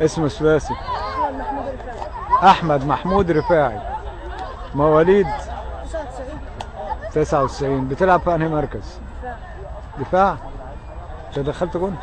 اسمه الثلاثي أحمد محمود رفاعي. مواليد 99 99 بتلعب في أنهي مركز؟ دفاع. دفاع انت دخلت جون؟